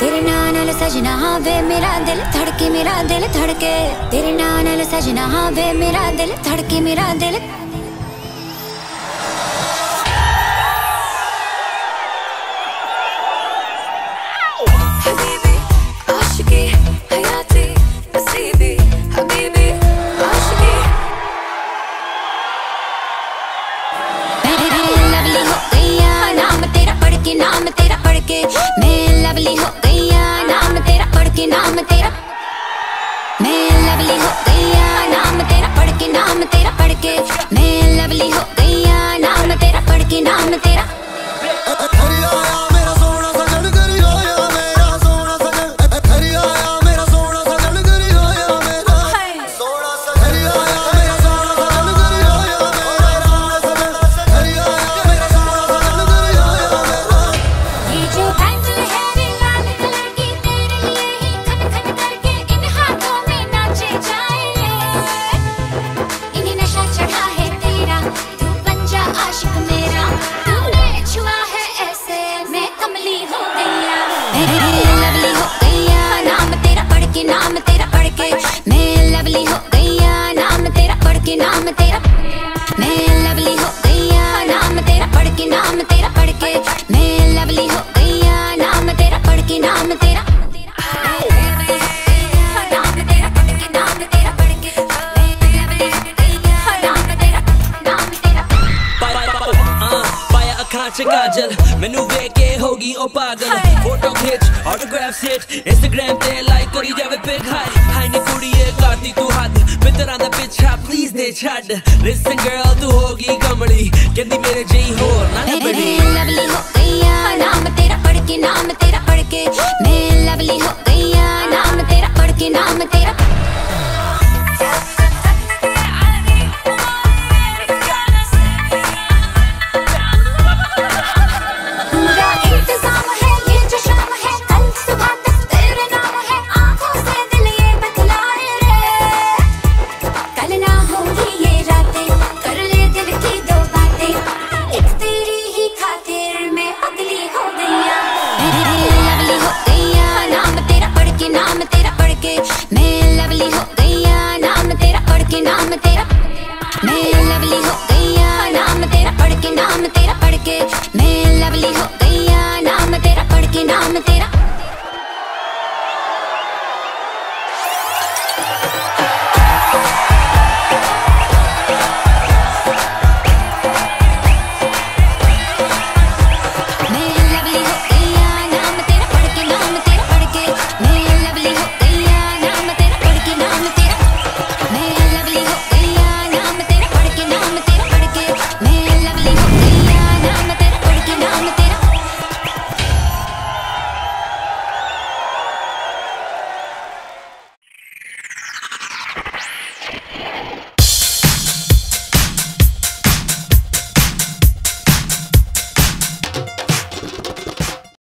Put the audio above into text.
तेरे नाल नाल सजना हाँ वे मेरा दिल धड़के, मेरा दिल धड़के। तेरे नाल नाल सजना हाँ वे मेरा दिल धड़के, मेरा दिल तेरा। मैं लवली हो गया नाम तेरा पढ़ के नाम तेरा पढ़ के मैं लवली हो गया नाम तेरा पढ़ के नाम तेरा। ਚ ਕਾਜਲ ਮੈਨੂੰ ਵੇਖ ਕੇ ਹੋਗੀ ਉਹ ਪਾਗਲ ਫੋਟੋ ਖਿੱਚ ਆਟੋਗ੍ਰਾਫ ਸਿਟ ਇੰਸਟਾਗ੍ਰam ਤੇ ਲਾਈਕ ਕਰੀ ਜਾਵੇ ਪਿਕ ਹਾਈ ਹਾਈ ਨੀ ਕੁੜੀਏ ਕਰਦੀ ਤੂੰ ਹੱਦ ਮਿੱਤਰਾਂ ਦਾ ਪਿੱਛਾ ਪਲੀਜ਼ ਦੇ ਛੱਡ ਲਿਸਨ ਗਰਲ ਤੂੰ ਹੋਗੀ ਕਮਲੀ ਕਹਿੰਦੀ ਮੇਰੇ ਜਿਹੀ ਹੋ नाम तेरा पढ़ के मैं लवली हो गई हाँ। नाम तेरा पढ़ के नाम तेरा